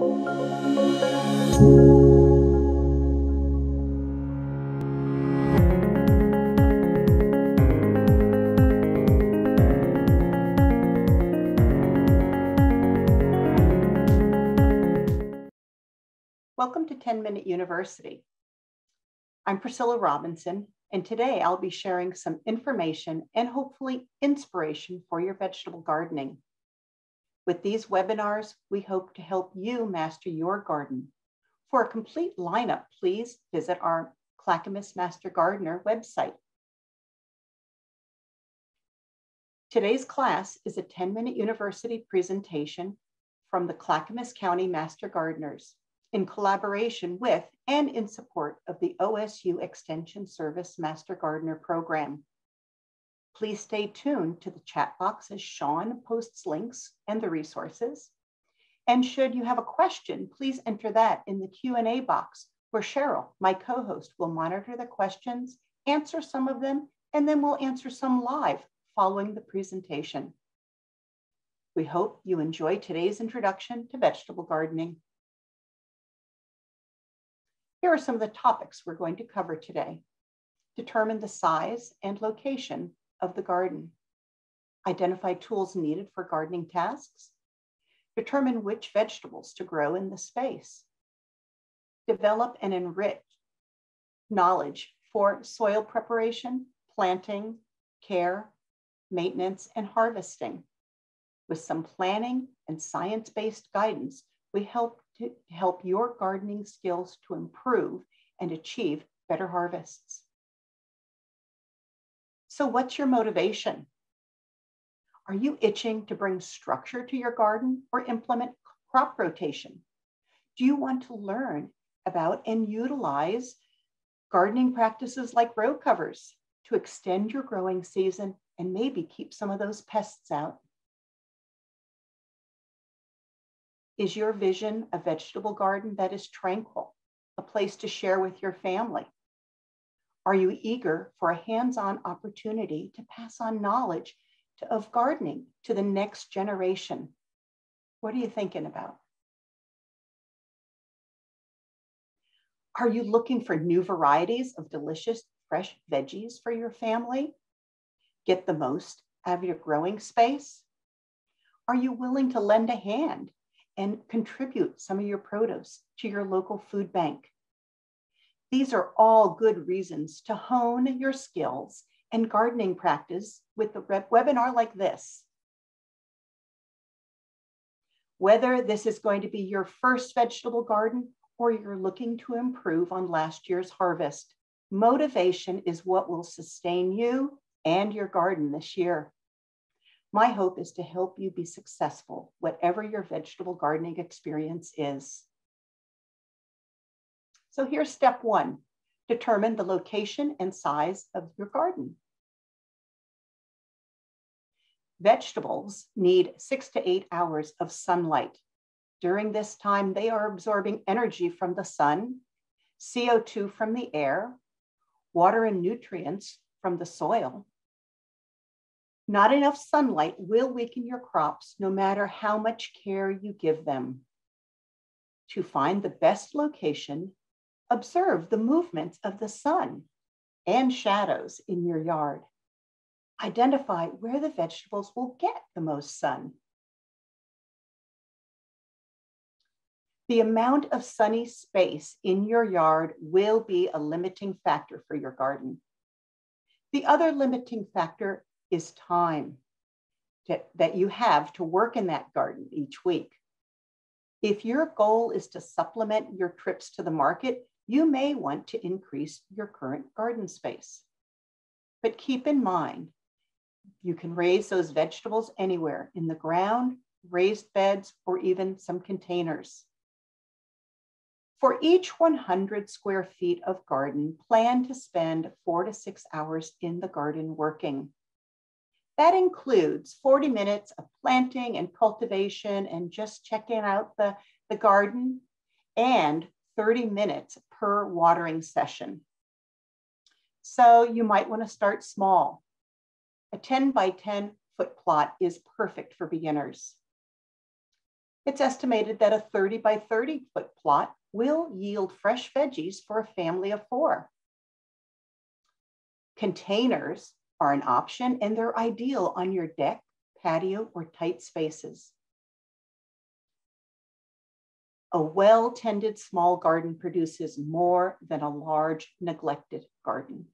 Welcome to 10 Minute University. I'm Priscilla Robinson, and today I'll be sharing some information and hopefully inspiration for your vegetable gardening. With these webinars, we hope to help you master your garden. For a complete lineup, please visit our Clackamas Master Gardener website. Today's class is a 10-minute university presentation from the Clackamas County Master Gardeners in collaboration with and in support of the OSU Extension Service Master Gardener Program. Please stay tuned to the chat box as Sean posts links and the resources. And should you have a question, please enter that in the Q&A box where Cheryl, my co-host, will monitor the questions, answer some of them, and then we'll answer some live following the presentation. We hope you enjoy today's introduction to vegetable gardening. Here are some of the topics we're going to cover today. Determine the size and location of the garden. Identify tools needed for gardening tasks. Determine which vegetables to grow in the space. Develop and enrich knowledge for soil preparation, planting, care, maintenance, and harvesting. With some planning and science-based guidance, we help to help your gardening skills to improve and achieve better harvests. So what's your motivation? Are you itching to bring structure to your garden or implement crop rotation? Do you want to learn about and utilize gardening practices like row covers to extend your growing season and maybe keep some of those pests out? Is your vision a vegetable garden that is tranquil, a place to share with your family? Are you eager for a hands-on opportunity to pass on knowledge to, of gardening to the next generation? What are you thinking about? Are you looking for new varieties of delicious fresh veggies for your family? Get the most out of your growing space? Are you willing to lend a hand and contribute some of your produce to your local food bank. These are all good reasons to hone your skills and gardening practice with a webinar like this. Whether this is going to be your first vegetable garden or you're looking to improve on last year's harvest, motivation is what will sustain you and your garden this year. My hope is to help you be successful, whatever your vegetable gardening experience is. So here's step one, determine the location and size of your garden. Vegetables need six to eight hours of sunlight. During this time, they are absorbing energy from the sun, CO2 from the air, water and nutrients from the soil, not enough sunlight will weaken your crops no matter how much care you give them. To find the best location, observe the movements of the sun and shadows in your yard. Identify where the vegetables will get the most sun. The amount of sunny space in your yard will be a limiting factor for your garden. The other limiting factor is time to, that you have to work in that garden each week. If your goal is to supplement your trips to the market, you may want to increase your current garden space. But keep in mind, you can raise those vegetables anywhere in the ground, raised beds, or even some containers. For each 100 square feet of garden, plan to spend four to six hours in the garden working. That includes 40 minutes of planting and cultivation and just checking out the, the garden and 30 minutes per watering session. So you might want to start small. A 10 by 10 foot plot is perfect for beginners. It's estimated that a 30 by 30 foot plot will yield fresh veggies for a family of four. Containers are an option and they're ideal on your deck, patio, or tight spaces. A well-tended small garden produces more than a large neglected garden.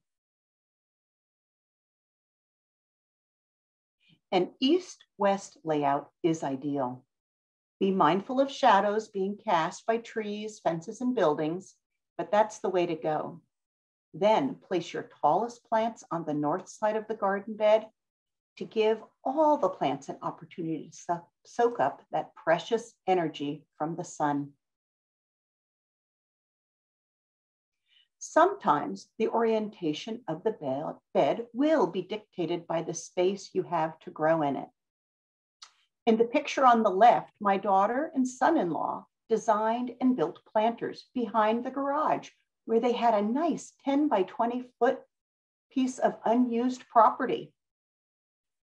An east-west layout is ideal. Be mindful of shadows being cast by trees, fences, and buildings, but that's the way to go. Then place your tallest plants on the north side of the garden bed to give all the plants an opportunity to soak up that precious energy from the sun. Sometimes the orientation of the bed will be dictated by the space you have to grow in it. In the picture on the left, my daughter and son-in-law designed and built planters behind the garage where they had a nice 10 by 20 foot piece of unused property.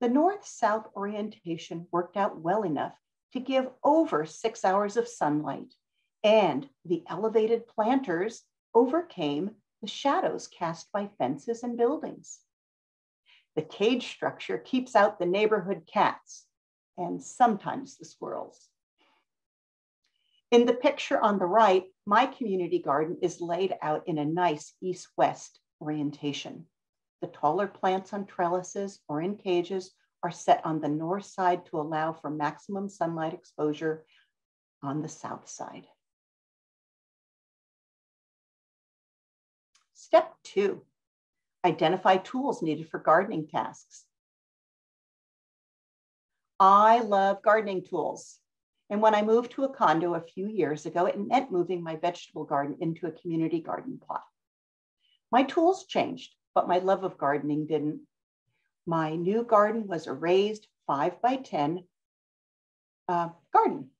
The north-south orientation worked out well enough to give over six hours of sunlight and the elevated planters overcame the shadows cast by fences and buildings. The cage structure keeps out the neighborhood cats and sometimes the squirrels. In the picture on the right, my community garden is laid out in a nice east-west orientation. The taller plants on trellises or in cages are set on the north side to allow for maximum sunlight exposure on the south side. Step two, identify tools needed for gardening tasks. I love gardening tools. And when I moved to a condo a few years ago, it meant moving my vegetable garden into a community garden plot. My tools changed, but my love of gardening didn't. My new garden was a raised five by 10 uh, garden.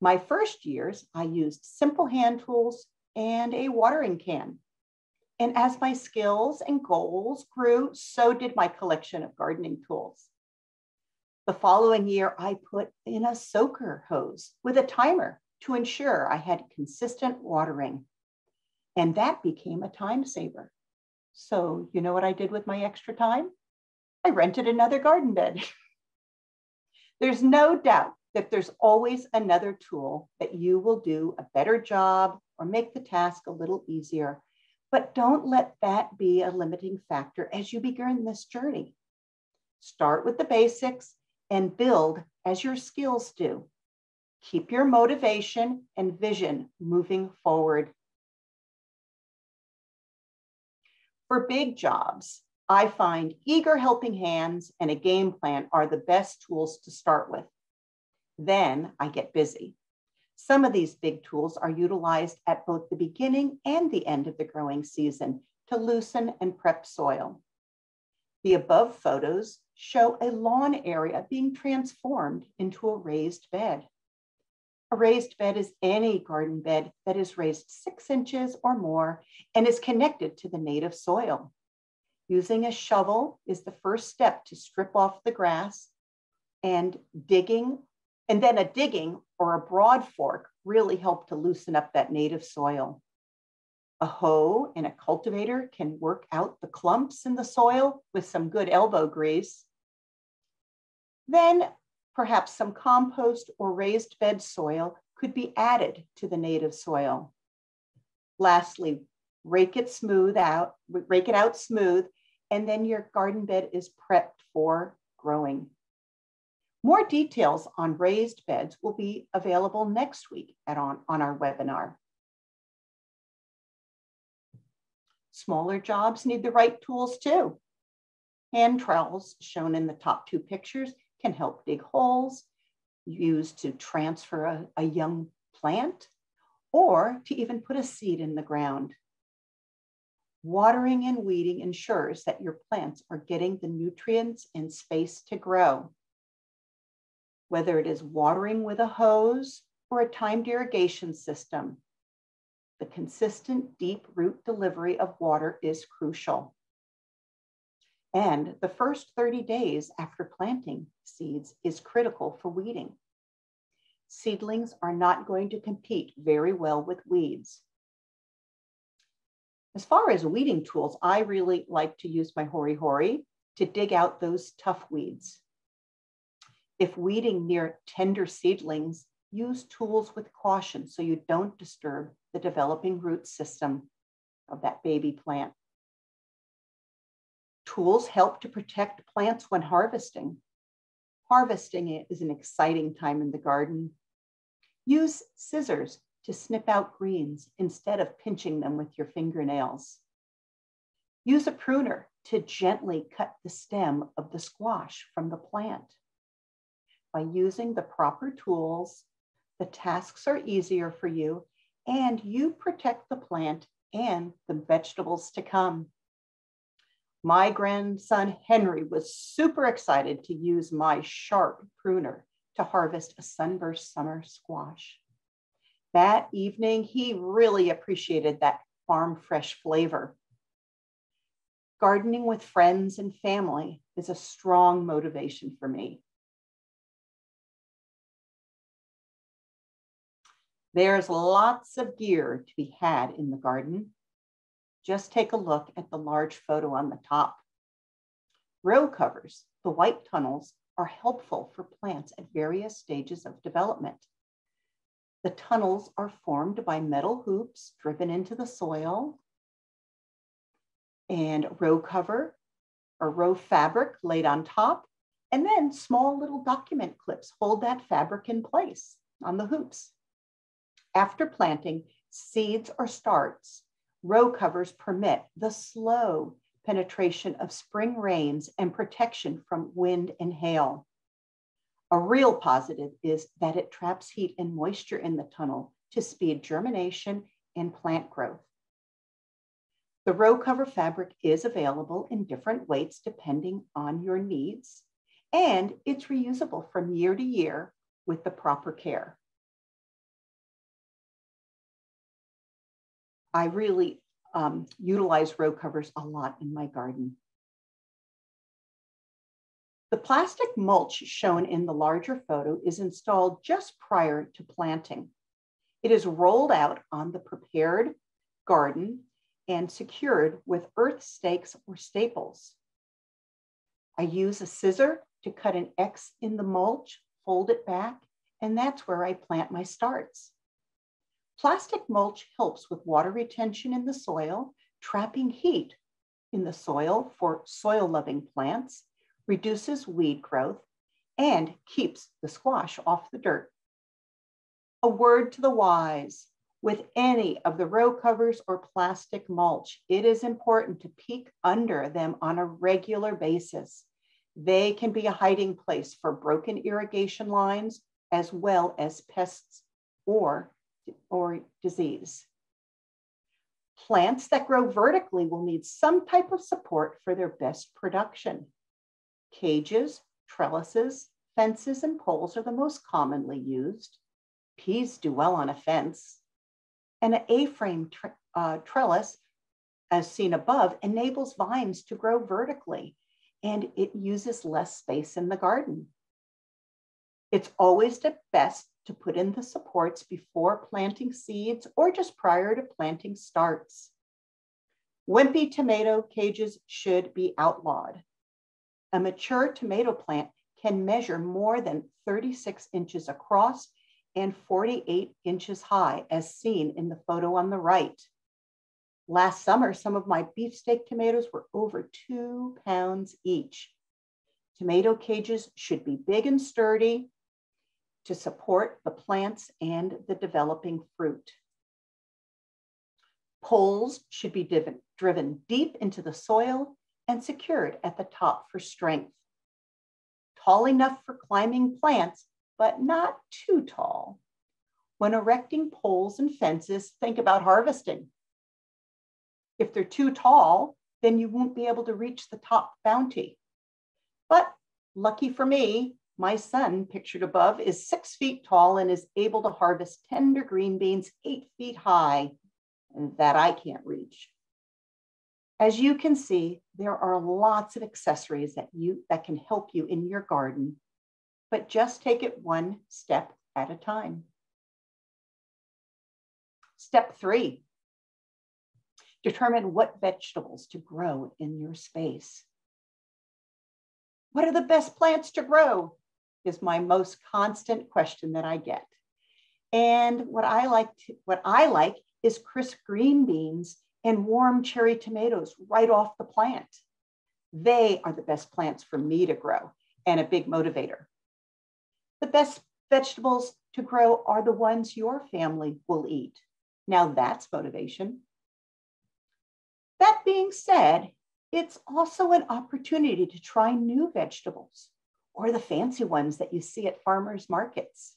My first years, I used simple hand tools and a watering can. And as my skills and goals grew, so did my collection of gardening tools. The following year, I put in a soaker hose with a timer to ensure I had consistent watering. And that became a time saver. So, you know what I did with my extra time? I rented another garden bed. there's no doubt that there's always another tool that you will do a better job or make the task a little easier. But don't let that be a limiting factor as you begin this journey. Start with the basics and build as your skills do. Keep your motivation and vision moving forward. For big jobs, I find eager helping hands and a game plan are the best tools to start with. Then I get busy. Some of these big tools are utilized at both the beginning and the end of the growing season to loosen and prep soil. The above photos show a lawn area being transformed into a raised bed. A raised bed is any garden bed that is raised six inches or more and is connected to the native soil. Using a shovel is the first step to strip off the grass and digging, and then a digging or a broad fork really help to loosen up that native soil. A hoe and a cultivator can work out the clumps in the soil with some good elbow grease. Then perhaps some compost or raised bed soil could be added to the native soil. Lastly, rake it smooth out, rake it out smooth, and then your garden bed is prepped for growing. More details on raised beds will be available next week at on, on our webinar. Smaller jobs need the right tools too. Hand trowels shown in the top two pictures can help dig holes, used to transfer a, a young plant, or to even put a seed in the ground. Watering and weeding ensures that your plants are getting the nutrients and space to grow. Whether it is watering with a hose or a timed irrigation system, the consistent deep root delivery of water is crucial. And the first 30 days after planting seeds is critical for weeding. seedlings are not going to compete very well with weeds. As far as weeding tools, I really like to use my Hori Hori to dig out those tough weeds. If weeding near tender seedlings, use tools with caution so you don't disturb the developing root system of that baby plant. Tools help to protect plants when harvesting. Harvesting is an exciting time in the garden. Use scissors to snip out greens instead of pinching them with your fingernails. Use a pruner to gently cut the stem of the squash from the plant. By using the proper tools, the tasks are easier for you and you protect the plant and the vegetables to come. My grandson Henry was super excited to use my sharp pruner to harvest a sunburst summer squash. That evening, he really appreciated that farm fresh flavor. Gardening with friends and family is a strong motivation for me. There's lots of gear to be had in the garden. Just take a look at the large photo on the top. Row covers, the white tunnels, are helpful for plants at various stages of development. The tunnels are formed by metal hoops driven into the soil and row cover or row fabric laid on top, and then small little document clips hold that fabric in place on the hoops. After planting, seeds or starts, row covers permit the slow penetration of spring rains and protection from wind and hail. A real positive is that it traps heat and moisture in the tunnel to speed germination and plant growth. The row cover fabric is available in different weights depending on your needs, and it's reusable from year to year with the proper care. I really um, utilize row covers a lot in my garden. The plastic mulch shown in the larger photo is installed just prior to planting. It is rolled out on the prepared garden and secured with earth stakes or staples. I use a scissor to cut an X in the mulch, fold it back, and that's where I plant my starts. Plastic mulch helps with water retention in the soil, trapping heat in the soil for soil loving plants, reduces weed growth, and keeps the squash off the dirt. A word to the wise with any of the row covers or plastic mulch, it is important to peek under them on a regular basis. They can be a hiding place for broken irrigation lines as well as pests or, or disease. Plants that grow vertically will need some type of support for their best production. Cages, trellises, fences, and poles are the most commonly used. Peas do well on a fence. And an A-frame tre uh, trellis, as seen above, enables vines to grow vertically, and it uses less space in the garden. It's always the best to put in the supports before planting seeds or just prior to planting starts. Wimpy tomato cages should be outlawed. A mature tomato plant can measure more than 36 inches across and 48 inches high, as seen in the photo on the right. Last summer, some of my beefsteak tomatoes were over two pounds each. Tomato cages should be big and sturdy to support the plants and the developing fruit. Poles should be driven, driven deep into the soil and secured at the top for strength. Tall enough for climbing plants, but not too tall. When erecting poles and fences, think about harvesting. If they're too tall, then you won't be able to reach the top bounty. But lucky for me, my son, pictured above, is six feet tall and is able to harvest tender green beans eight feet high, and that I can't reach. As you can see, there are lots of accessories that, you, that can help you in your garden, but just take it one step at a time. Step three, determine what vegetables to grow in your space. What are the best plants to grow? Is my most constant question that I get. And what I like, to, what I like is crisp green beans and warm cherry tomatoes right off the plant. They are the best plants for me to grow and a big motivator. The best vegetables to grow are the ones your family will eat. Now that's motivation. That being said, it's also an opportunity to try new vegetables or the fancy ones that you see at farmers markets.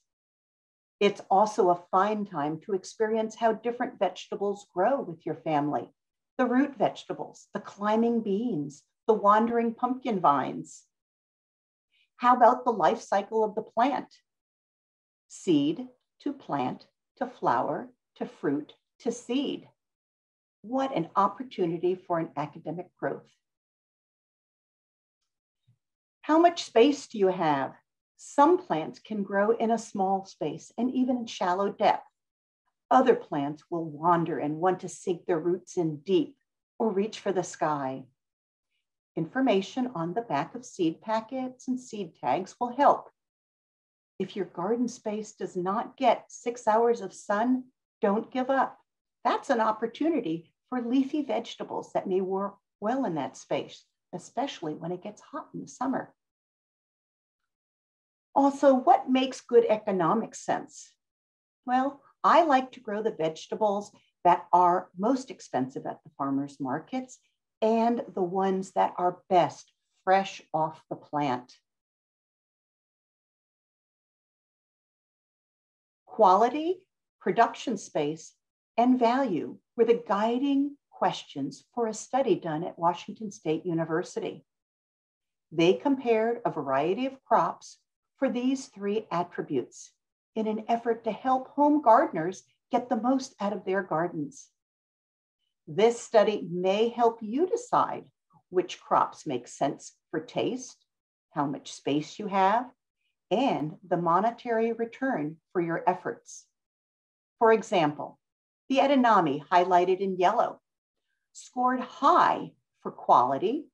It's also a fine time to experience how different vegetables grow with your family. The root vegetables, the climbing beans, the wandering pumpkin vines. How about the life cycle of the plant? Seed to plant to flower to fruit to seed. What an opportunity for an academic growth. How much space do you have? Some plants can grow in a small space and even in shallow depth. Other plants will wander and want to sink their roots in deep or reach for the sky. Information on the back of seed packets and seed tags will help. If your garden space does not get six hours of sun, don't give up. That's an opportunity for leafy vegetables that may work well in that space, especially when it gets hot in the summer. Also, what makes good economic sense? Well, I like to grow the vegetables that are most expensive at the farmers markets and the ones that are best fresh off the plant. Quality, production space, and value were the guiding questions for a study done at Washington State University. They compared a variety of crops for these three attributes in an effort to help home gardeners get the most out of their gardens. This study may help you decide which crops make sense for taste, how much space you have, and the monetary return for your efforts. For example, the edamame highlighted in yellow scored high for quality,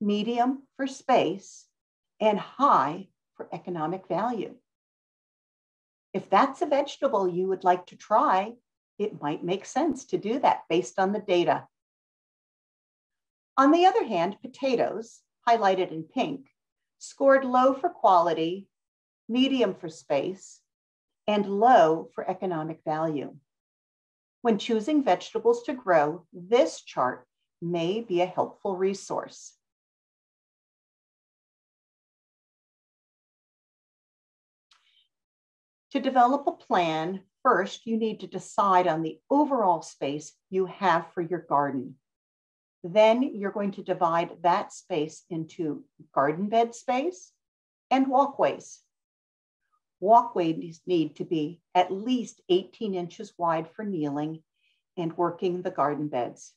medium for space, and high for economic value. If that's a vegetable you would like to try, it might make sense to do that based on the data. On the other hand, potatoes, highlighted in pink, scored low for quality, medium for space, and low for economic value. When choosing vegetables to grow, this chart may be a helpful resource. To develop a plan, first you need to decide on the overall space you have for your garden. Then you're going to divide that space into garden bed space and walkways. Walkways need to be at least 18 inches wide for kneeling and working the garden beds.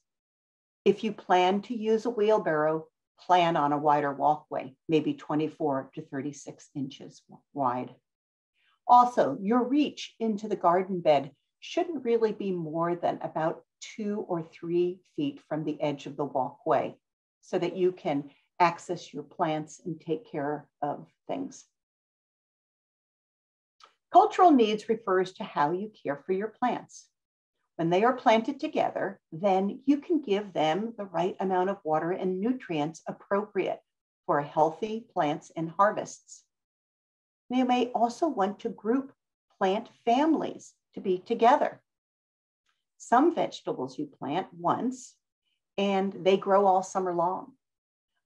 If you plan to use a wheelbarrow, plan on a wider walkway, maybe 24 to 36 inches wide. Also, your reach into the garden bed shouldn't really be more than about two or three feet from the edge of the walkway so that you can access your plants and take care of things. Cultural needs refers to how you care for your plants. When they are planted together, then you can give them the right amount of water and nutrients appropriate for healthy plants and harvests. You may also want to group plant families to be together. Some vegetables you plant once and they grow all summer long.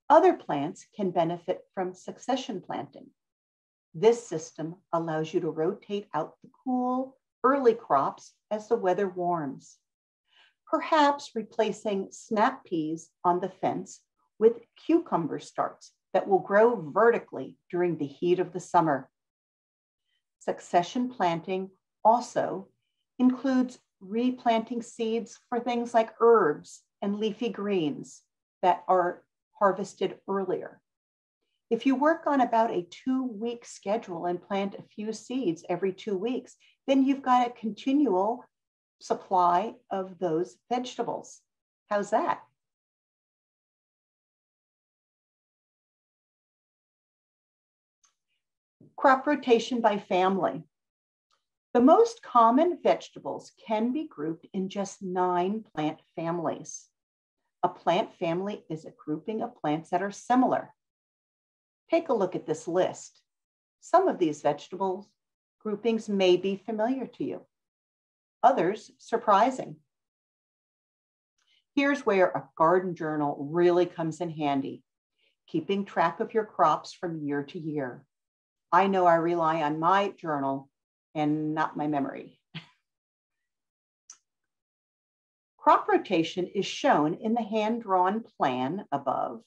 Other plants can benefit from succession planting. This system allows you to rotate out the cool, early crops as the weather warms. Perhaps replacing snap peas on the fence with cucumber starts that will grow vertically during the heat of the summer. Succession planting also includes replanting seeds for things like herbs and leafy greens that are harvested earlier. If you work on about a two week schedule and plant a few seeds every two weeks, then you've got a continual supply of those vegetables. How's that? Crop rotation by family. The most common vegetables can be grouped in just nine plant families. A plant family is a grouping of plants that are similar. Take a look at this list. Some of these vegetables groupings may be familiar to you, others surprising. Here's where a garden journal really comes in handy, keeping track of your crops from year to year. I know I rely on my journal and not my memory. Crop rotation is shown in the hand-drawn plan above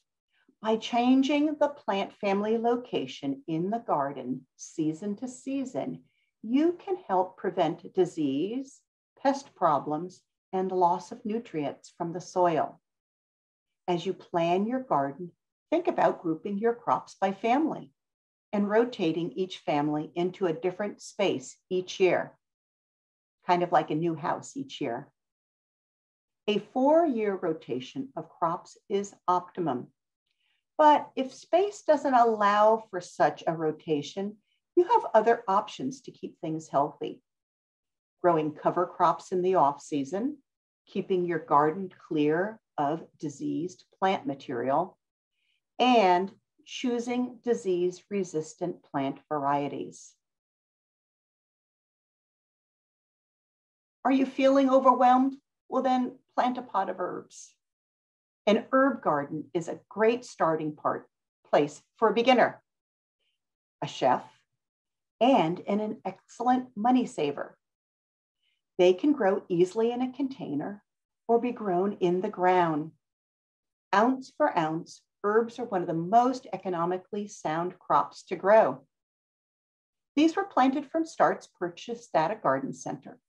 by changing the plant family location in the garden season to season, you can help prevent disease, pest problems, and loss of nutrients from the soil. As you plan your garden, think about grouping your crops by family and rotating each family into a different space each year, kind of like a new house each year. A four-year rotation of crops is optimum. But if space doesn't allow for such a rotation, you have other options to keep things healthy. Growing cover crops in the off season, keeping your garden clear of diseased plant material, and choosing disease resistant plant varieties. Are you feeling overwhelmed? Well, then plant a pot of herbs. An herb garden is a great starting part place for a beginner, a chef, and an excellent money saver. They can grow easily in a container or be grown in the ground. Ounce for ounce, herbs are one of the most economically sound crops to grow. These were planted from starts purchased at a garden center.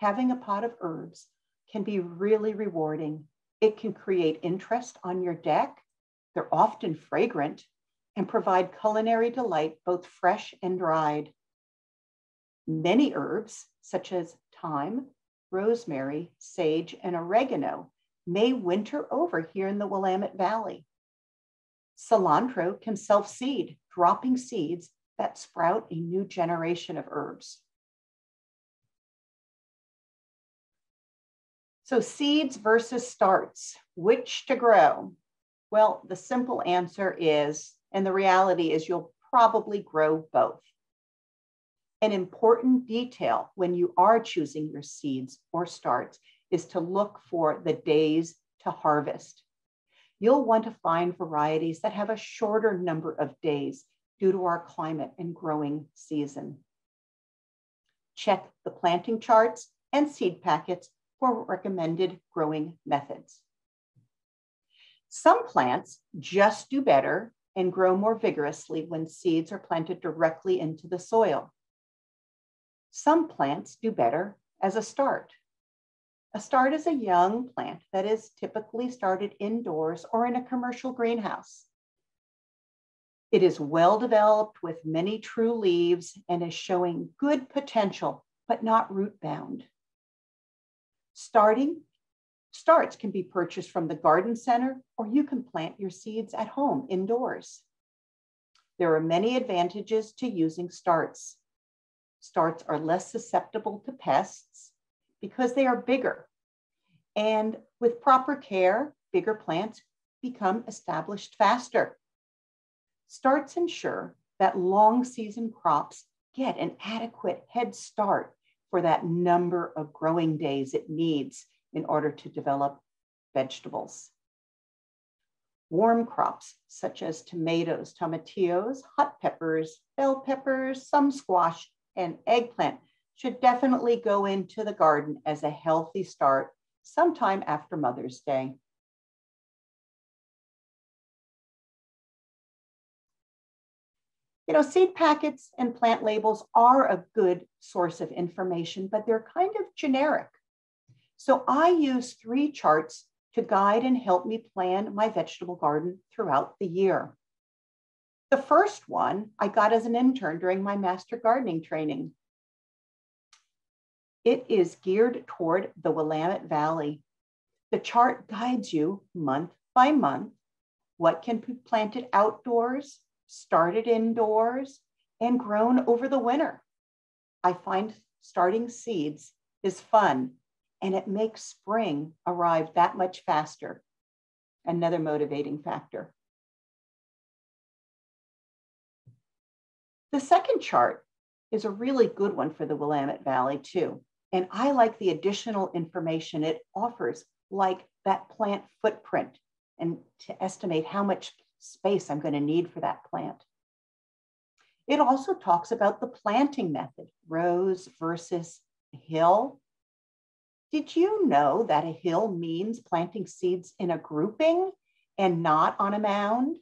Having a pot of herbs can be really rewarding. It can create interest on your deck. They're often fragrant and provide culinary delight, both fresh and dried. Many herbs, such as thyme, rosemary, sage, and oregano, may winter over here in the Willamette Valley. Cilantro can self seed, dropping seeds that sprout a new generation of herbs. So, seeds versus starts, which to grow? Well, the simple answer is, and the reality is, you'll probably grow both. An important detail when you are choosing your seeds or starts is to look for the days to harvest you'll want to find varieties that have a shorter number of days due to our climate and growing season. Check the planting charts and seed packets for recommended growing methods. Some plants just do better and grow more vigorously when seeds are planted directly into the soil. Some plants do better as a start. A start is a young plant that is typically started indoors or in a commercial greenhouse. It is well developed with many true leaves and is showing good potential, but not root bound. Starting starts can be purchased from the garden center or you can plant your seeds at home indoors. There are many advantages to using starts. Starts are less susceptible to pests because they are bigger. And with proper care, bigger plants become established faster. Starts ensure that long season crops get an adequate head start for that number of growing days it needs in order to develop vegetables. Warm crops such as tomatoes, tomatillos, hot peppers, bell peppers, some squash, and eggplant should definitely go into the garden as a healthy start sometime after Mother's Day. You know, seed packets and plant labels are a good source of information, but they're kind of generic. So I use three charts to guide and help me plan my vegetable garden throughout the year. The first one I got as an intern during my master gardening training. It is geared toward the Willamette Valley. The chart guides you month by month what can be planted outdoors, started indoors, and grown over the winter. I find starting seeds is fun and it makes spring arrive that much faster. Another motivating factor. The second chart is a really good one for the Willamette Valley too. And I like the additional information it offers, like that plant footprint and to estimate how much space I'm going to need for that plant. It also talks about the planting method, rows versus hill. Did you know that a hill means planting seeds in a grouping and not on a mound?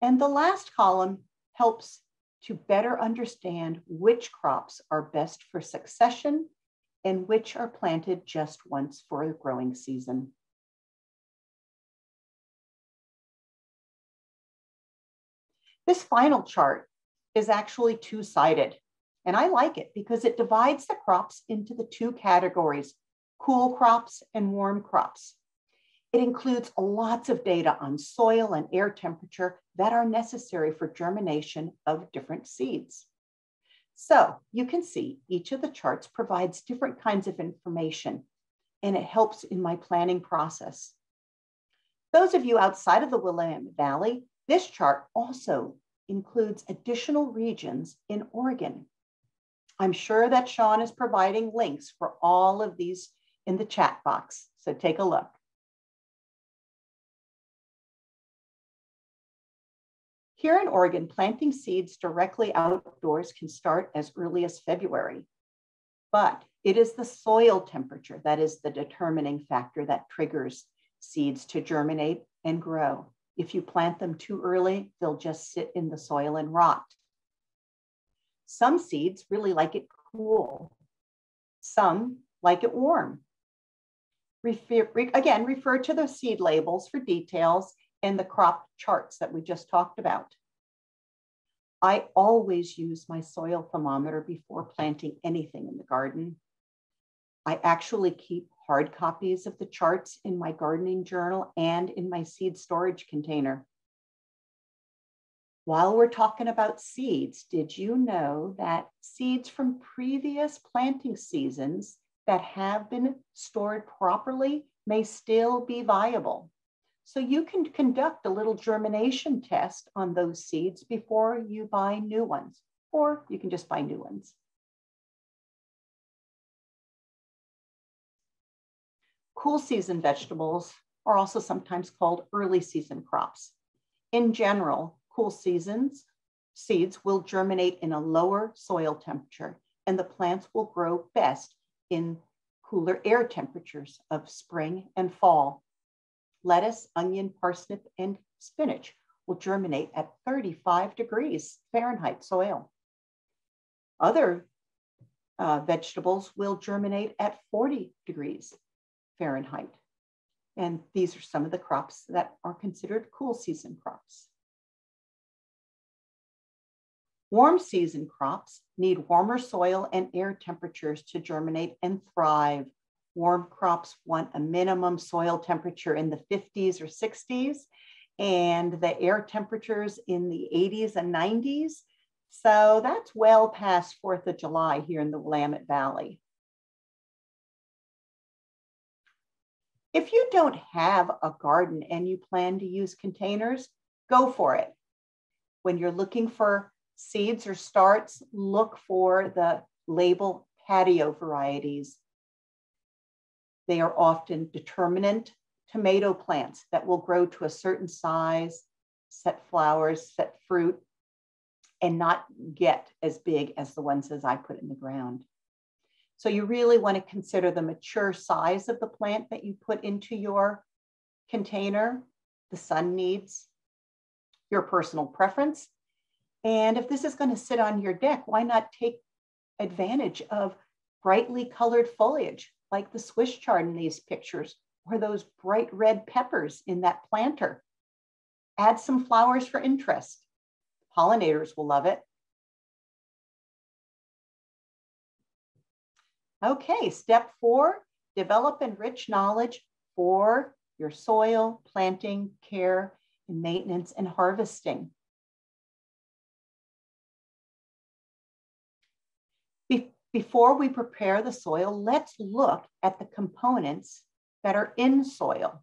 And the last column helps to better understand which crops are best for succession and which are planted just once for a growing season. This final chart is actually two-sided, and I like it because it divides the crops into the two categories, cool crops and warm crops. It includes lots of data on soil and air temperature that are necessary for germination of different seeds. So you can see each of the charts provides different kinds of information and it helps in my planning process. Those of you outside of the Willamette Valley, this chart also includes additional regions in Oregon. I'm sure that Sean is providing links for all of these in the chat box, so take a look. Here in Oregon, planting seeds directly outdoors can start as early as February, but it is the soil temperature that is the determining factor that triggers seeds to germinate and grow. If you plant them too early, they'll just sit in the soil and rot. Some seeds really like it cool. Some like it warm. Refer, again, refer to the seed labels for details and the crop charts that we just talked about. I always use my soil thermometer before planting anything in the garden. I actually keep hard copies of the charts in my gardening journal and in my seed storage container. While we're talking about seeds, did you know that seeds from previous planting seasons that have been stored properly may still be viable? So you can conduct a little germination test on those seeds before you buy new ones, or you can just buy new ones. Cool season vegetables are also sometimes called early season crops. In general, cool seasons seeds will germinate in a lower soil temperature and the plants will grow best in cooler air temperatures of spring and fall lettuce, onion, parsnip, and spinach will germinate at 35 degrees Fahrenheit soil. Other uh, vegetables will germinate at 40 degrees Fahrenheit. And these are some of the crops that are considered cool season crops. Warm season crops need warmer soil and air temperatures to germinate and thrive warm crops want a minimum soil temperature in the 50s or 60s and the air temperatures in the 80s and 90s. So that's well past 4th of July here in the Willamette Valley. If you don't have a garden and you plan to use containers, go for it. When you're looking for seeds or starts, look for the label patio varieties they are often determinate tomato plants that will grow to a certain size, set flowers, set fruit, and not get as big as the ones as I put in the ground. So you really want to consider the mature size of the plant that you put into your container, the sun needs, your personal preference. And if this is going to sit on your deck, why not take advantage of brightly colored foliage? like the Swiss chard in these pictures, or those bright red peppers in that planter. Add some flowers for interest. Pollinators will love it. Okay, step four, develop enrich knowledge for your soil, planting, care, and maintenance and harvesting. Be before we prepare the soil, let's look at the components that are in soil.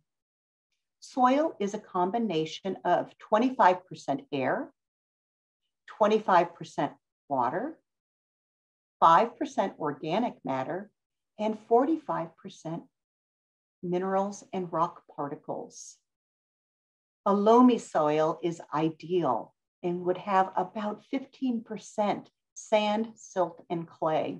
Soil is a combination of 25% air, 25% water, 5% organic matter, and 45% minerals and rock particles. A loamy soil is ideal and would have about 15% sand, silt, and clay.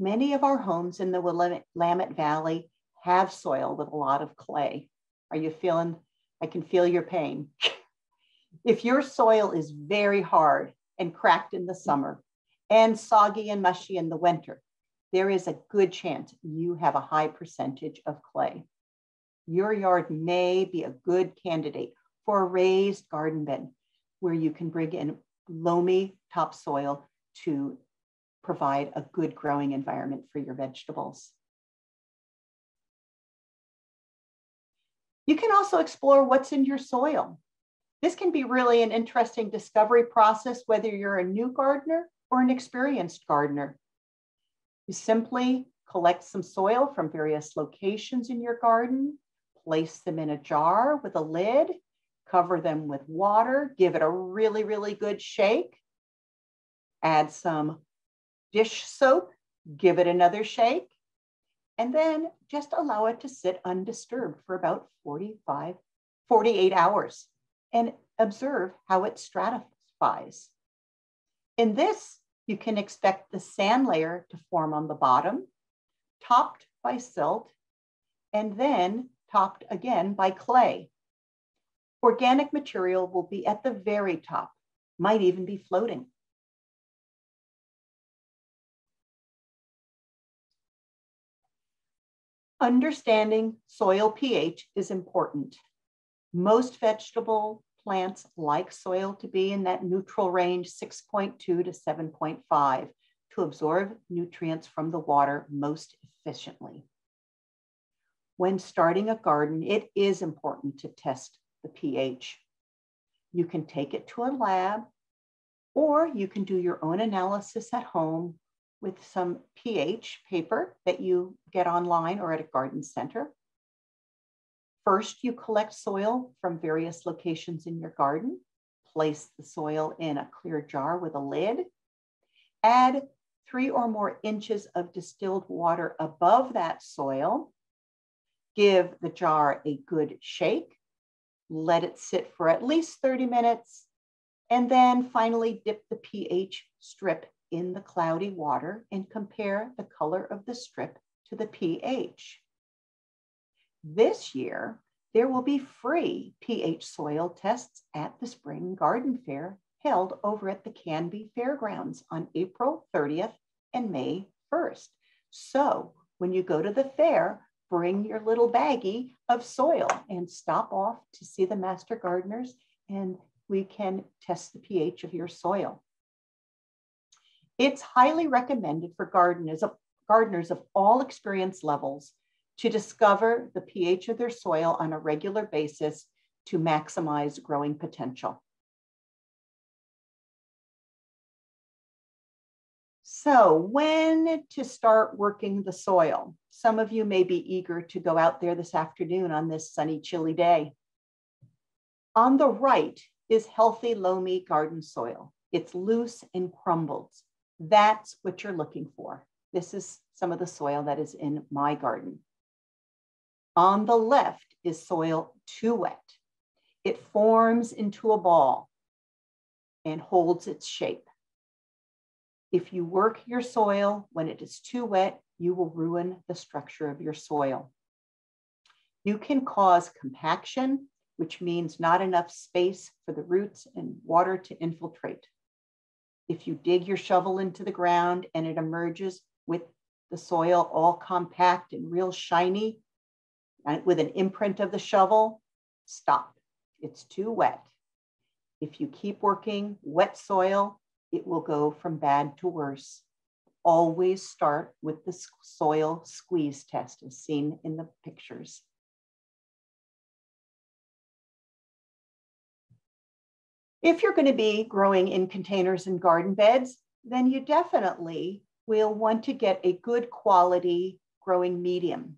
Many of our homes in the Willamette Valley have soil with a lot of clay. Are you feeling? I can feel your pain. if your soil is very hard and cracked in the mm. summer and soggy and mushy in the winter, there is a good chance you have a high percentage of clay. Your yard may be a good candidate for a raised garden bed where you can bring in loamy topsoil to provide a good growing environment for your vegetables. You can also explore what's in your soil. This can be really an interesting discovery process, whether you're a new gardener or an experienced gardener. You simply collect some soil from various locations in your garden, place them in a jar with a lid, cover them with water, give it a really, really good shake, add some dish soap, give it another shake, and then just allow it to sit undisturbed for about 45, 48 hours and observe how it stratifies. In this, you can expect the sand layer to form on the bottom, topped by silt, and then topped again by clay. Organic material will be at the very top, might even be floating. Understanding soil pH is important. Most vegetable plants like soil to be in that neutral range 6.2 to 7.5 to absorb nutrients from the water most efficiently. When starting a garden, it is important to test the pH. You can take it to a lab or you can do your own analysis at home with some pH paper that you get online or at a garden center. First, you collect soil from various locations in your garden. Place the soil in a clear jar with a lid. Add three or more inches of distilled water above that soil. Give the jar a good shake. Let it sit for at least 30 minutes. And then finally dip the pH strip in the cloudy water and compare the color of the strip to the pH. This year, there will be free pH soil tests at the Spring Garden Fair held over at the Canby Fairgrounds on April 30th and May 1st. So when you go to the fair, bring your little baggie of soil and stop off to see the master gardeners and we can test the pH of your soil. It's highly recommended for gardeners of, gardeners of all experience levels to discover the pH of their soil on a regular basis to maximize growing potential. So when to start working the soil? Some of you may be eager to go out there this afternoon on this sunny, chilly day. On the right is healthy loamy garden soil. It's loose and crumbles. That's what you're looking for. This is some of the soil that is in my garden. On the left is soil too wet. It forms into a ball and holds its shape. If you work your soil when it is too wet, you will ruin the structure of your soil. You can cause compaction, which means not enough space for the roots and water to infiltrate. If you dig your shovel into the ground and it emerges with the soil all compact and real shiny and with an imprint of the shovel, stop. it's too wet. If you keep working wet soil, it will go from bad to worse. Always start with the soil squeeze test as seen in the pictures. If you're going to be growing in containers and garden beds, then you definitely will want to get a good quality growing medium.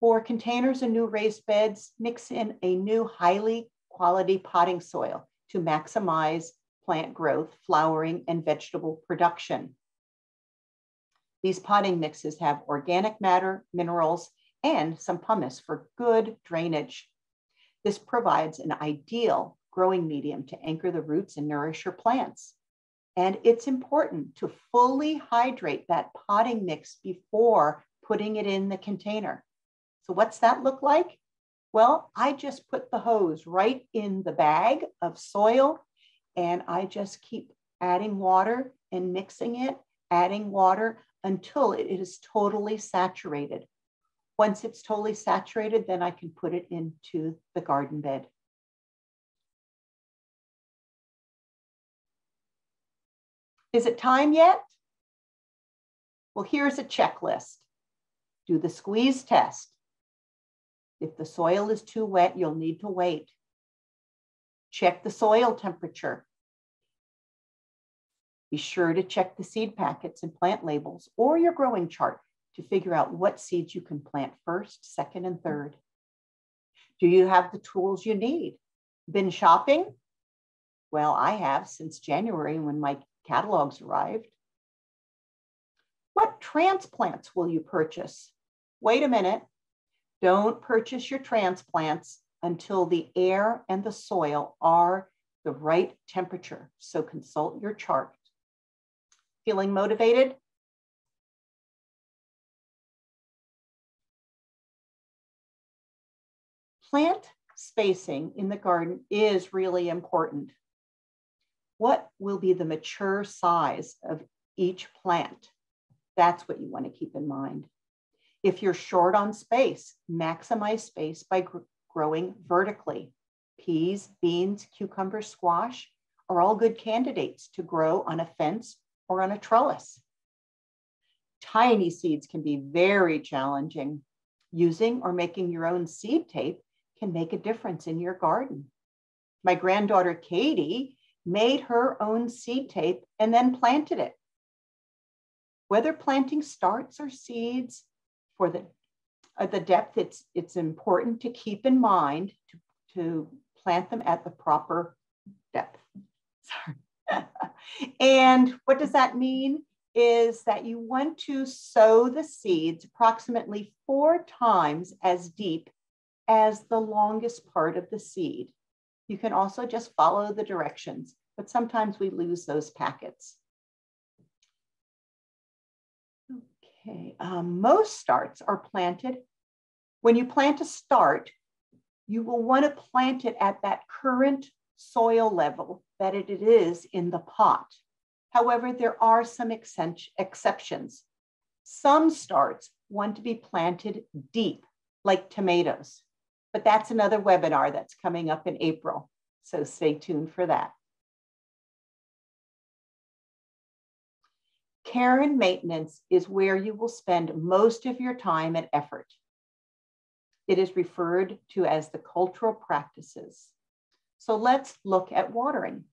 For containers and new raised beds, mix in a new highly quality potting soil to maximize plant growth, flowering, and vegetable production. These potting mixes have organic matter, minerals, and some pumice for good drainage. This provides an ideal growing medium to anchor the roots and nourish your plants. And it's important to fully hydrate that potting mix before putting it in the container. So what's that look like? Well, I just put the hose right in the bag of soil and I just keep adding water and mixing it, adding water until it is totally saturated. Once it's totally saturated, then I can put it into the garden bed. Is it time yet? Well, here's a checklist. Do the squeeze test. If the soil is too wet, you'll need to wait. Check the soil temperature. Be sure to check the seed packets and plant labels or your growing chart to figure out what seeds you can plant first, second, and third. Do you have the tools you need? Been shopping? Well, I have since January when my catalogs arrived. What transplants will you purchase? Wait a minute. Don't purchase your transplants until the air and the soil are the right temperature. So consult your chart. Feeling motivated? Plant spacing in the garden is really important what will be the mature size of each plant? That's what you want to keep in mind. If you're short on space, maximize space by gr growing vertically. Peas, beans, cucumber, squash are all good candidates to grow on a fence or on a trellis. Tiny seeds can be very challenging. Using or making your own seed tape can make a difference in your garden. My granddaughter Katie made her own seed tape, and then planted it. Whether planting starts or seeds, for the, uh, the depth, it's, it's important to keep in mind to, to plant them at the proper depth. Sorry. and what does that mean? Is that you want to sow the seeds approximately four times as deep as the longest part of the seed. You can also just follow the directions, but sometimes we lose those packets. Okay, um, most starts are planted. When you plant a start, you will want to plant it at that current soil level that it is in the pot. However, there are some exceptions. Some starts want to be planted deep, like tomatoes. But that's another webinar that's coming up in April. So stay tuned for that. Care and maintenance is where you will spend most of your time and effort. It is referred to as the cultural practices. So let's look at watering.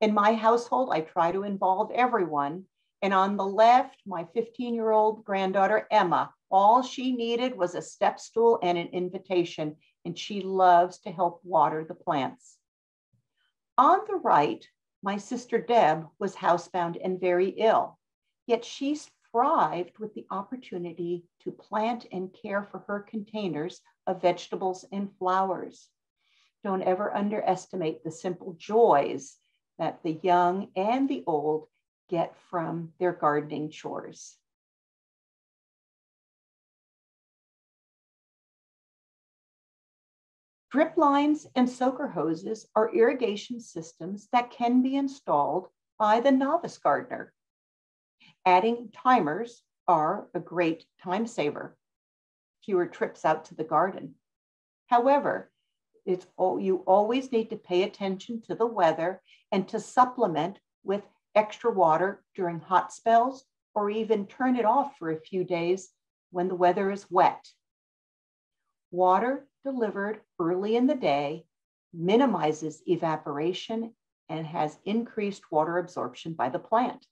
In my household, I try to involve everyone. And on the left, my 15 year old granddaughter, Emma, all she needed was a step stool and an invitation, and she loves to help water the plants. On the right, my sister Deb was housebound and very ill, yet she thrived with the opportunity to plant and care for her containers of vegetables and flowers. Don't ever underestimate the simple joys that the young and the old get from their gardening chores. Drip lines and soaker hoses are irrigation systems that can be installed by the novice gardener. Adding timers are a great time saver, fewer trips out to the garden. However, it's you always need to pay attention to the weather and to supplement with extra water during hot spells or even turn it off for a few days when the weather is wet. Water delivered early in the day minimizes evaporation and has increased water absorption by the plant.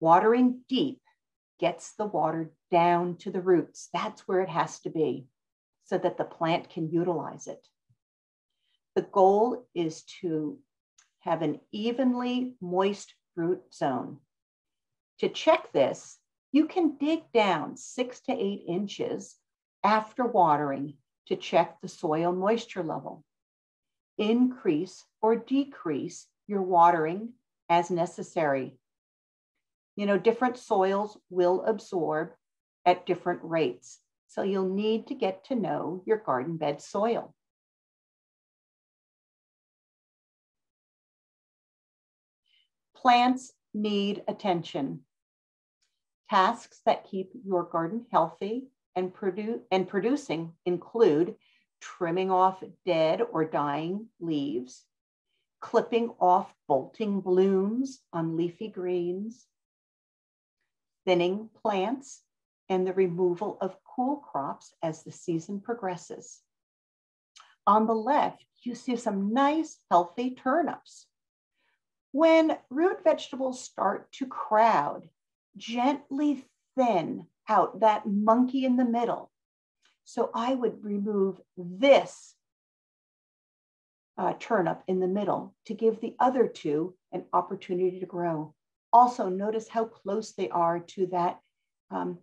Watering deep gets the water down to the roots. That's where it has to be so that the plant can utilize it. The goal is to have an evenly moist root zone. To check this, you can dig down six to eight inches after watering to check the soil moisture level. Increase or decrease your watering as necessary you know, different soils will absorb at different rates. So you'll need to get to know your garden bed soil. Plants need attention. Tasks that keep your garden healthy and, produ and producing include trimming off dead or dying leaves, clipping off bolting blooms on leafy greens, thinning plants, and the removal of cool crops as the season progresses. On the left, you see some nice healthy turnips. When root vegetables start to crowd, gently thin out that monkey in the middle. So I would remove this uh, turnip in the middle to give the other two an opportunity to grow. Also notice how close they are to that, um,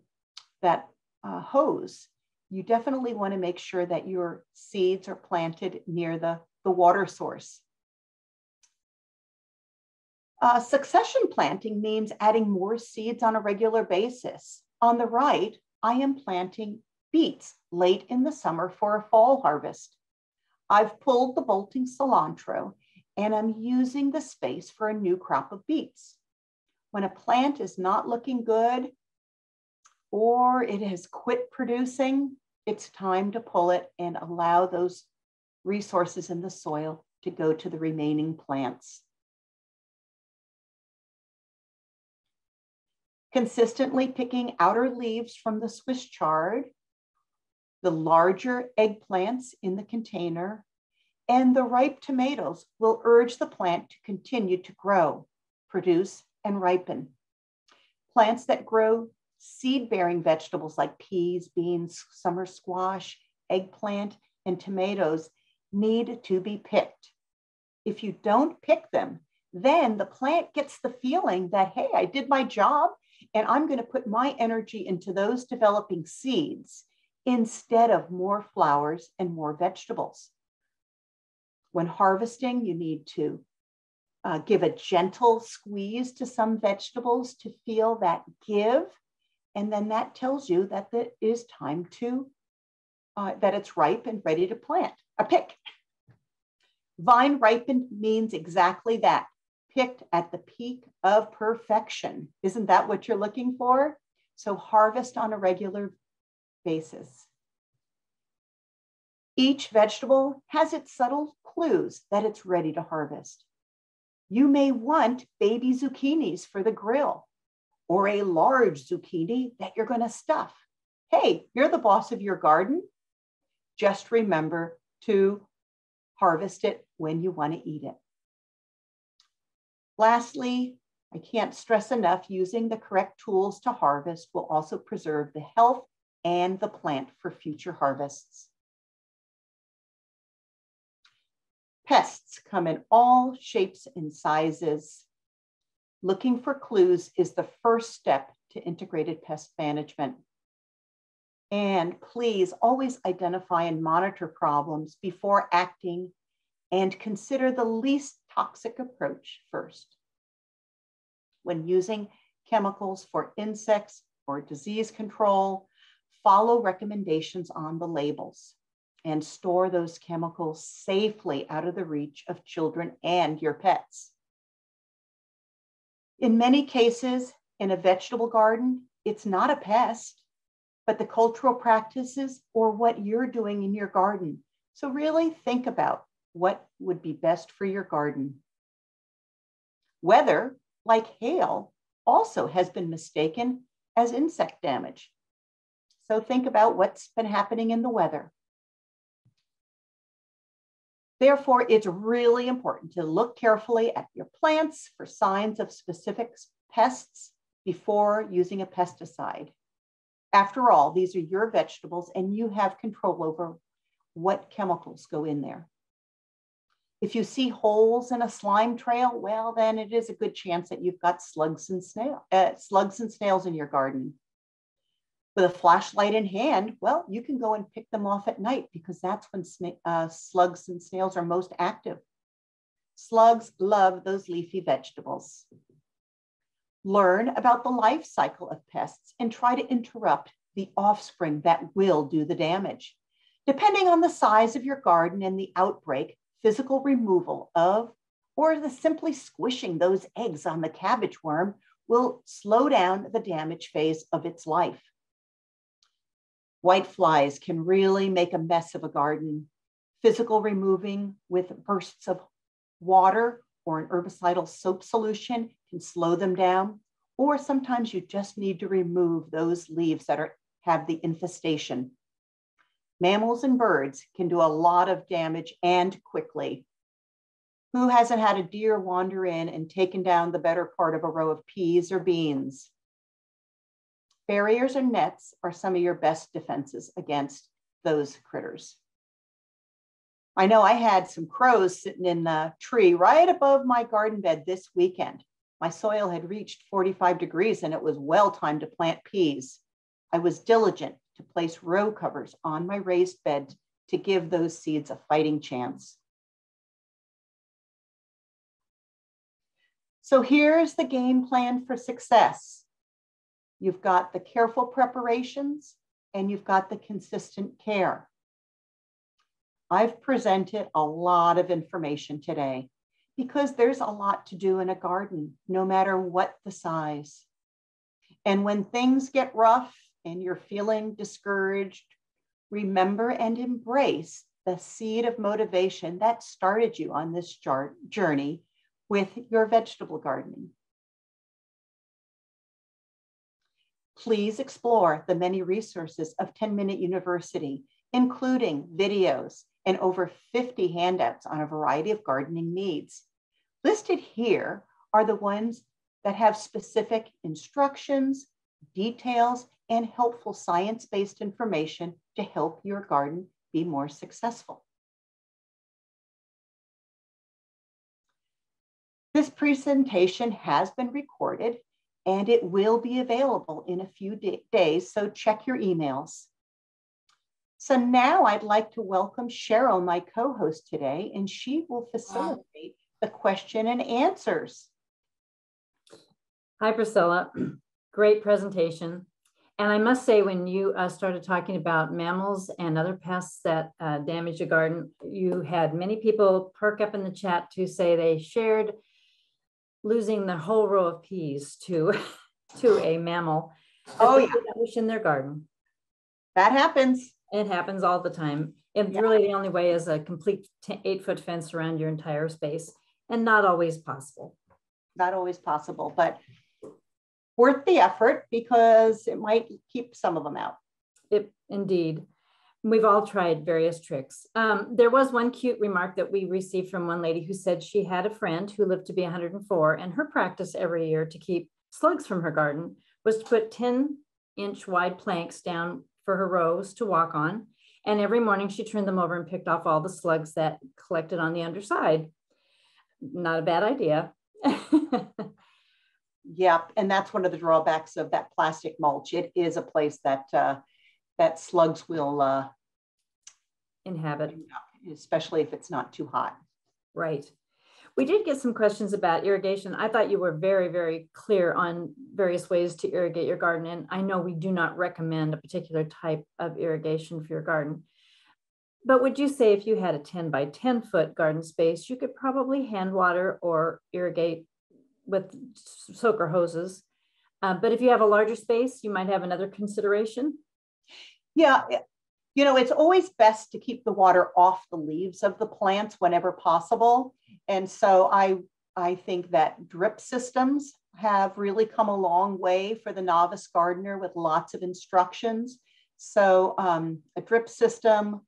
that uh, hose. You definitely wanna make sure that your seeds are planted near the, the water source. Uh, succession planting means adding more seeds on a regular basis. On the right, I am planting beets late in the summer for a fall harvest. I've pulled the bolting cilantro and I'm using the space for a new crop of beets. When a plant is not looking good or it has quit producing, it's time to pull it and allow those resources in the soil to go to the remaining plants. Consistently picking outer leaves from the Swiss chard, the larger eggplants in the container, and the ripe tomatoes will urge the plant to continue to grow, produce, and ripen. Plants that grow seed bearing vegetables like peas, beans, summer squash, eggplant, and tomatoes need to be picked. If you don't pick them, then the plant gets the feeling that, hey, I did my job and I'm going to put my energy into those developing seeds instead of more flowers and more vegetables. When harvesting, you need to uh, give a gentle squeeze to some vegetables to feel that give. And then that tells you that it is time to, uh, that it's ripe and ready to plant, a pick. Vine ripened means exactly that, picked at the peak of perfection. Isn't that what you're looking for? So harvest on a regular basis. Each vegetable has its subtle clues that it's ready to harvest. You may want baby zucchinis for the grill or a large zucchini that you're going to stuff. Hey, you're the boss of your garden. Just remember to harvest it when you want to eat it. Lastly, I can't stress enough using the correct tools to harvest will also preserve the health and the plant for future harvests. Pests come in all shapes and sizes. Looking for clues is the first step to integrated pest management. And please always identify and monitor problems before acting and consider the least toxic approach first. When using chemicals for insects or disease control, follow recommendations on the labels and store those chemicals safely out of the reach of children and your pets. In many cases, in a vegetable garden, it's not a pest. but the cultural practices or what you're doing in your garden. So really think about what would be best for your garden. Weather, like hail, also has been mistaken as insect damage. So think about what's been happening in the weather. Therefore, it's really important to look carefully at your plants for signs of specific pests before using a pesticide. After all, these are your vegetables and you have control over what chemicals go in there. If you see holes in a slime trail, well, then it is a good chance that you've got slugs and snail, uh, slugs and snails in your garden. With a flashlight in hand, well, you can go and pick them off at night because that's when uh, slugs and snails are most active. Slugs love those leafy vegetables. Learn about the life cycle of pests and try to interrupt the offspring that will do the damage. Depending on the size of your garden and the outbreak, physical removal of, or the simply squishing those eggs on the cabbage worm will slow down the damage phase of its life. White flies can really make a mess of a garden. Physical removing with bursts of water or an herbicidal soap solution can slow them down. Or sometimes you just need to remove those leaves that are, have the infestation Mammals and birds can do a lot of damage and quickly. Who hasn't had a deer wander in and taken down the better part of a row of peas or beans? Barriers or nets are some of your best defenses against those critters. I know I had some crows sitting in the tree right above my garden bed this weekend. My soil had reached 45 degrees and it was well timed to plant peas. I was diligent to place row covers on my raised bed to give those seeds a fighting chance. So here's the game plan for success. You've got the careful preparations and you've got the consistent care. I've presented a lot of information today because there's a lot to do in a garden, no matter what the size. And when things get rough and you're feeling discouraged, remember and embrace the seed of motivation that started you on this journey with your vegetable gardening. Please explore the many resources of 10 Minute University, including videos and over 50 handouts on a variety of gardening needs. Listed here are the ones that have specific instructions, details, and helpful science-based information to help your garden be more successful. This presentation has been recorded and it will be available in a few days, so check your emails. So now I'd like to welcome Cheryl, my co-host today, and she will facilitate the question and answers. Hi, Priscilla. Great presentation. And I must say, when you uh, started talking about mammals and other pests that uh, damage a garden, you had many people perk up in the chat to say they shared losing the whole row of peas to, to a mammal. Oh, yeah. in their garden. That happens. It happens all the time. And yeah. really, the only way is a complete eight foot fence around your entire space, and not always possible. Not always possible, but worth the effort because it might keep some of them out. It, indeed. We've all tried various tricks. Um, there was one cute remark that we received from one lady who said she had a friend who lived to be 104, and her practice every year to keep slugs from her garden was to put 10 inch wide planks down for her rows to walk on. And every morning she turned them over and picked off all the slugs that collected on the underside. Not a bad idea. Yep, and that's one of the drawbacks of that plastic mulch. It is a place that uh, that slugs will uh, inhabit, especially if it's not too hot. Right. We did get some questions about irrigation. I thought you were very, very clear on various ways to irrigate your garden. And I know we do not recommend a particular type of irrigation for your garden. But would you say if you had a 10 by 10 foot garden space, you could probably hand water or irrigate with soaker hoses. Uh, but if you have a larger space, you might have another consideration. Yeah, you know, it's always best to keep the water off the leaves of the plants whenever possible. And so I, I think that drip systems have really come a long way for the novice gardener with lots of instructions. So um, a drip system,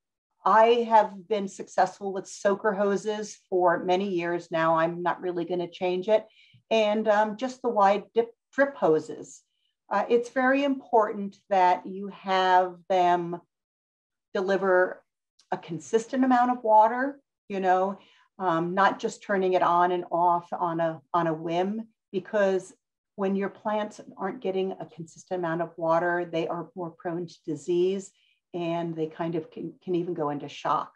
I have been successful with soaker hoses for many years now. I'm not really going to change it. And um, just the wide dip, drip hoses. Uh, it's very important that you have them deliver a consistent amount of water, you know, um, not just turning it on and off on a, on a whim, because when your plants aren't getting a consistent amount of water, they are more prone to disease and they kind of can, can even go into shock.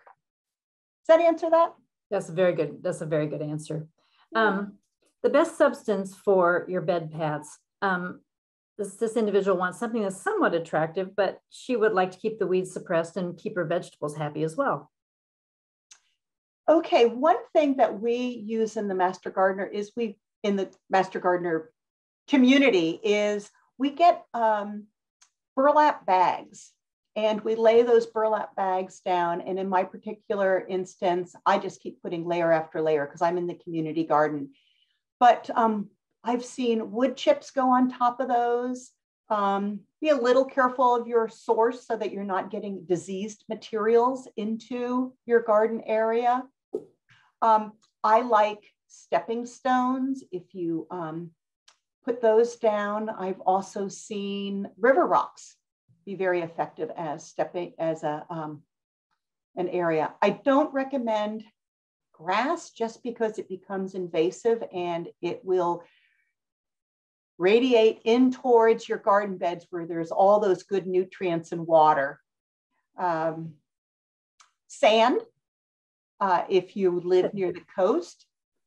Does that answer that? That's a very good, that's a very good answer. Um, the best substance for your bed pads. Um, this, this individual wants something that's somewhat attractive, but she would like to keep the weeds suppressed and keep her vegetables happy as well. Okay, one thing that we use in the Master Gardener is we, in the Master Gardener community, is we get um, burlap bags and we lay those burlap bags down. And in my particular instance, I just keep putting layer after layer because I'm in the community garden. But um, I've seen wood chips go on top of those. Um, be a little careful of your source so that you're not getting diseased materials into your garden area. Um, I like stepping stones. If you um, put those down, I've also seen river rocks be very effective as stepping as a um, an area. I don't recommend grass just because it becomes invasive and it will radiate in towards your garden beds where there's all those good nutrients and water. Um, sand, uh, if you live near the coast,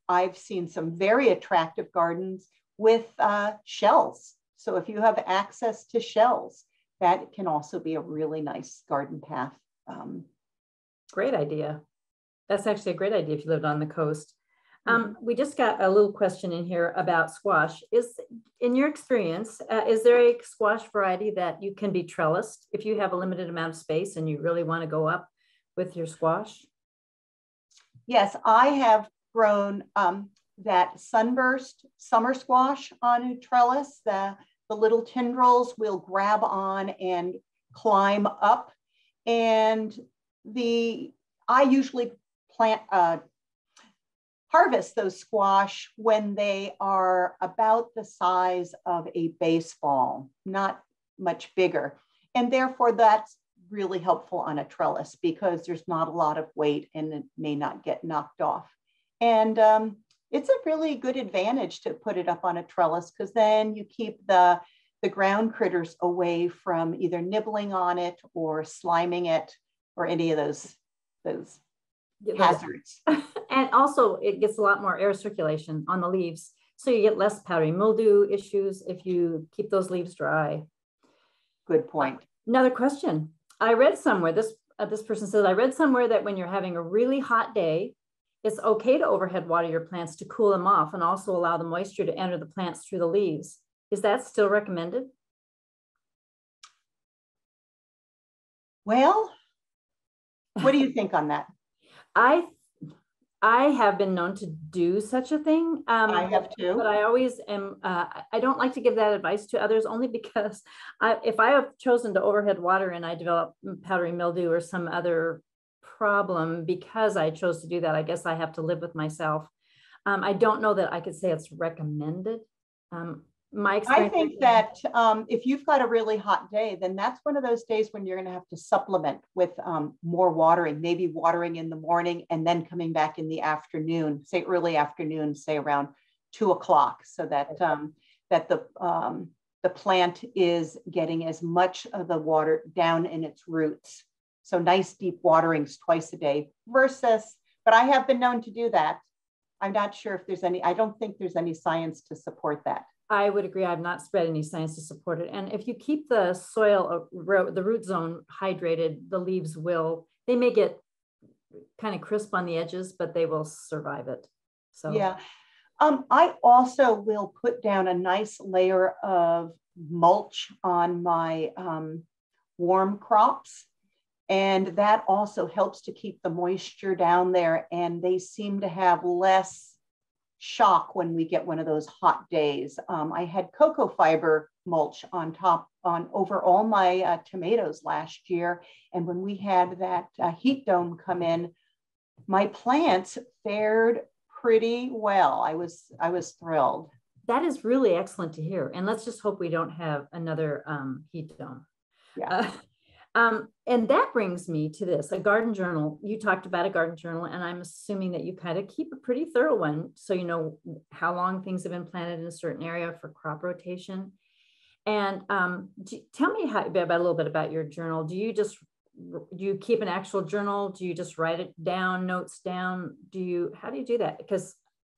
I've seen some very attractive gardens with uh, shells. So if you have access to shells, that can also be a really nice garden path. Um, great idea. That's actually a great idea if you lived on the coast. Um, mm-hmm. we just got a little question in here about squash. Is in your experience, uh, is there a squash variety that you can be trellised if you have a limited amount of space and you really want to go up with your squash? Yes, I have grown um, that sunburst summer squash on a trellis. The, the little tendrils will grab on and climb up. And the I usually plant uh, harvest those squash when they are about the size of a baseball, not much bigger. And therefore, that's really helpful on a trellis because there's not a lot of weight and it may not get knocked off. And um, it's a really good advantage to put it up on a trellis because then you keep the, the ground critters away from either nibbling on it or sliming it or any of those, those hazards. and also it gets a lot more air circulation on the leaves. So you get less powdery mildew issues if you keep those leaves dry. Good point. Another question. I read somewhere, this, uh, this person says, I read somewhere that when you're having a really hot day, it's okay to overhead water your plants to cool them off and also allow the moisture to enter the plants through the leaves. Is that still recommended? Well, what do you think on that? I I have been known to do such a thing. Um, I have too. But I always am, uh, I don't like to give that advice to others only because I, if I have chosen to overhead water and I develop powdery mildew or some other problem because I chose to do that, I guess I have to live with myself. Um, I don't know that I could say it's recommended. Um, my I think that um, if you've got a really hot day, then that's one of those days when you're going to have to supplement with um, more watering, maybe watering in the morning and then coming back in the afternoon, say early afternoon, say around two o'clock, so that um, that the um, the plant is getting as much of the water down in its roots. So nice deep waterings twice a day versus, but I have been known to do that. I'm not sure if there's any, I don't think there's any science to support that. I would agree. I've not spread any science to support it. And if you keep the soil, uh, the root zone hydrated, the leaves will, they may get kind of crisp on the edges, but they will survive it. So, yeah. Um, I also will put down a nice layer of mulch on my um, warm crops. And that also helps to keep the moisture down there. And they seem to have less shock when we get one of those hot days. Um, I had cocoa fiber mulch on top on over all my uh, tomatoes last year. And when we had that uh, heat dome come in, my plants fared pretty well. I was I was thrilled. That is really excellent to hear. And let's just hope we don't have another um, heat dome. Yeah. Um, and that brings me to this a garden journal. You talked about a garden journal, and I'm assuming that you kind of keep a pretty thorough one. So you know how long things have been planted in a certain area for crop rotation. And um, do, tell me how, about a little bit about your journal. Do you just do you keep an actual journal? Do you just write it down, notes down? Do you how do you do that? Because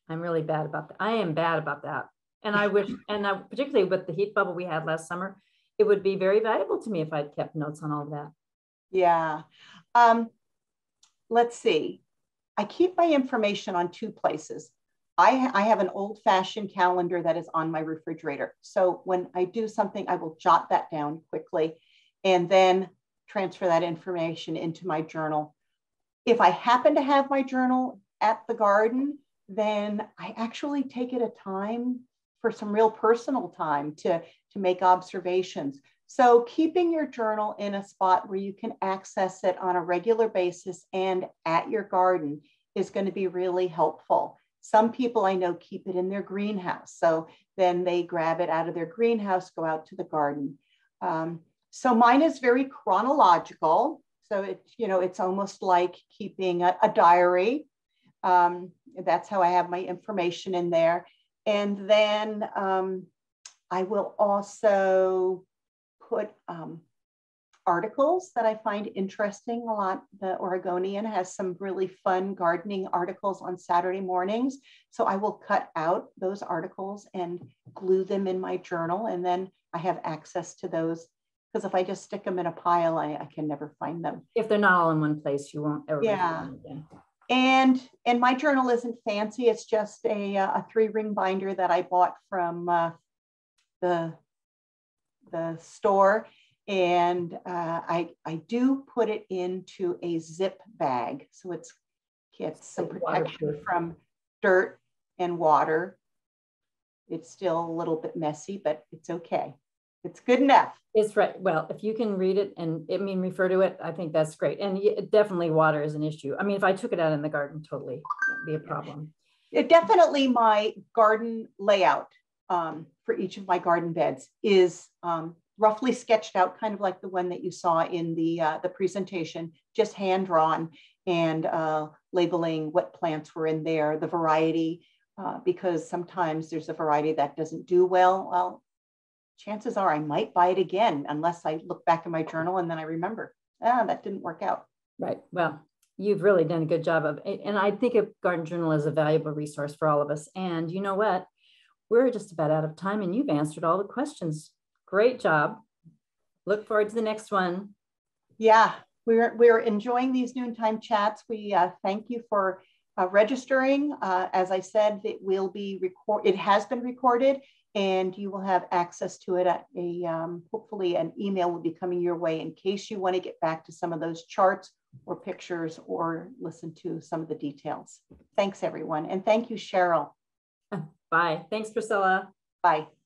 I'm really bad about that. I am bad about that. And I wish, and I, particularly with the heat bubble we had last summer, it would be very valuable to me if I'd kept notes on all of that. Yeah. Um, let's see. I keep my information on two places. I, I have an old fashioned calendar that is on my refrigerator. So when I do something, I will jot that down quickly and then transfer that information into my journal. If I happen to have my journal at the garden, then I actually take it a time for some real personal time to, to make observations. So keeping your journal in a spot where you can access it on a regular basis and at your garden is going to be really helpful. Some people I know keep it in their greenhouse. So then they grab it out of their greenhouse, go out to the garden. Um, so mine is very chronological. So it's, you know, it's almost like keeping a, a diary. Um, that's how I have my information in there. And then um, I will also put um, articles that I find interesting a lot. The Oregonian has some really fun gardening articles on Saturday mornings. So I will cut out those articles and glue them in my journal. And then I have access to those because if I just stick them in a pile, I, I, can never find them. If they're not all in one place, you won't ever. Find them yeah. And and my journal isn't fancy. It's just a, uh, a three ring binder that I bought from uh, the the store, and uh, I I do put it into a zip bag, so it's gets some protection from dirt and water. It's still a little bit messy, but it's okay. It's good enough. It's right. Well, if you can read it and I mean refer to it, I think that's great. And definitely water is an issue. I mean, if I took it out in the garden, totally be a problem. It definitely my garden layout um, for each of my garden beds is um, roughly sketched out, kind of like the one that you saw in the uh, the presentation, just hand drawn and uh, labeling what plants were in there, the variety, uh, because sometimes there's a variety that doesn't do well. Well, chances are I might buy it again unless I look back in my journal and then I remember, ah, that didn't work out. Right. Well, you've really done a good job of, and I think a garden journal is a valuable resource for all of us. And you know what? We're just about out of time and you've answered all the questions. Great job. Look forward to the next one. Yeah, we're, we're enjoying these noontime chats. We uh, thank you for uh, registering. Uh, as I said, it will be record. It has been recorded and you will have access to it at a, um, hopefully an email will be coming your way in case you want to get back to some of those charts or pictures or listen to some of the details. Thanks everyone. And thank you, Cheryl. Bye. Thanks, Priscilla. Bye.